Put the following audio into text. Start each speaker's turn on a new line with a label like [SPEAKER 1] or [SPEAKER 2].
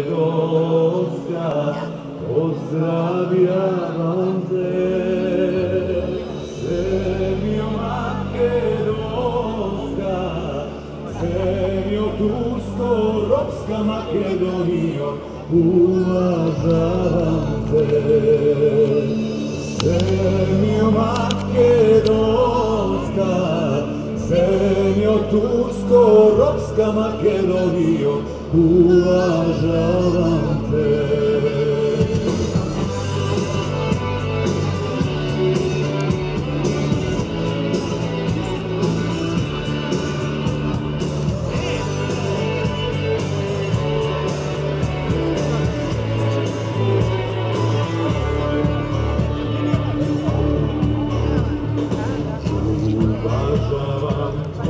[SPEAKER 1] Biedoska, pozdrawiam Cię. Semio Makedonska, Semio Tursko-Ropska Makedonio, uważam Cię. Semio Makedonska, Semio Tursko-Ropska Makedonijo, uvažavam